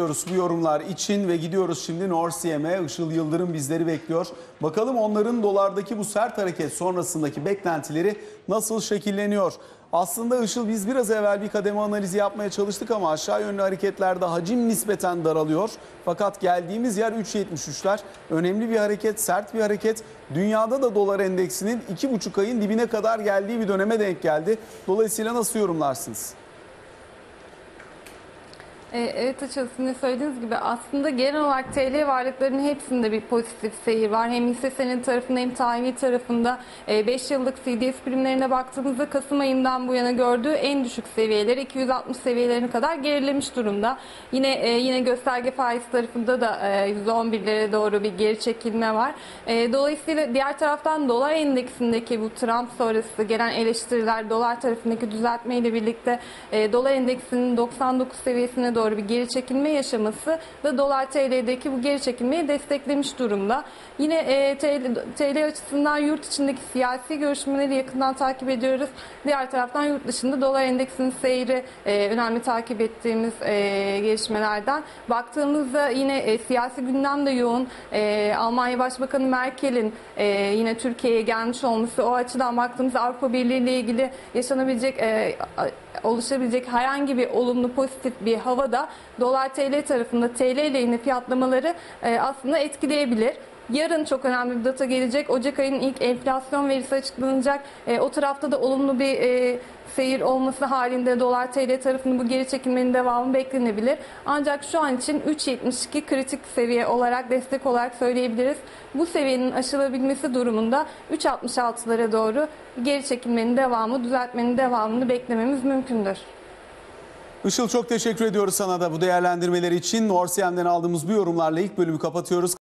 Diyoruz bu yorumlar için ve gidiyoruz şimdi Norsiyem'e. Işıl Yıldırım bizleri bekliyor. Bakalım onların dolardaki bu sert hareket sonrasındaki beklentileri nasıl şekilleniyor? Aslında Işıl biz biraz evvel bir kademe analizi yapmaya çalıştık ama aşağı yönlü hareketlerde hacim nispeten daralıyor. Fakat geldiğimiz yer 3.73'ler. Önemli bir hareket, sert bir hareket. Dünyada da dolar endeksinin 2,5 ayın dibine kadar geldiği bir döneme denk geldi. Dolayısıyla nasıl yorumlarsınız? E, Evet Açıl sizin söylediğiniz gibi aslında genel olarak TL varlıklarının hepsinde bir pozitif seyir var. Hem hisse senedi tarafında hem tahvil tarafında 5 yıllık CDS primlerine baktığımızda Kasım ayından bu yana gördüğü en düşük seviyeleri 260 seviyelerine kadar gerilemiş durumda. Yine e, yine gösterge faiz tarafında da e, %11'lere doğru bir geri çekilme var. E, Dolayısıyla diğer taraftan dolar endeksindeki bu Trump sonrası gelen eleştiriler dolar tarafındaki düzeltmeyle birlikte e, dolar endeksinin 99 seviyesine doğru bir geri çekilme yaşaması da dolar TL'deki bu geri çekilmeyi desteklemiş durumda. Yine e, TL, TL açısından yurt içindeki siyasi görüşmeleri yakından takip ediyoruz. Diğer taraftan yurt dışında dolar endeksinin seyri e, önemli takip ettiğimiz e, gelişmelerden. Baktığımızda yine e, siyasi gündem de yoğun. E, Almanya Başbakanı Merkel'in e, yine Türkiye'ye gelmiş olması o açıdan baktığımızda Avrupa Birliği ile ilgili yaşanabilecek e, oluşabilecek herhangi bir olumlu pozitif bir havada dolar TL tarafında TL lehine fiyatlamaları e, aslında etkileyebilir. Yarın çok önemli bir data gelecek. Ocak ayının ilk enflasyon verisi açıklanacak. E, o tarafta da olumlu bir e, seyir olması halinde dolar TL tarafının bu geri çekilmenin devamı beklenebilir. Ancak şu an için 3.72 kritik seviye olarak destek olarak söyleyebiliriz. Bu seviyenin aşılabilmesi durumunda 3.66'lara doğru geri çekilmenin devamı, düzeltmenin devamını beklememiz mümkündür. Işıl çok teşekkür ediyoruz sana da bu değerlendirmeleri için. Norsiyem'den aldığımız bu yorumlarla ilk bölümü kapatıyoruz.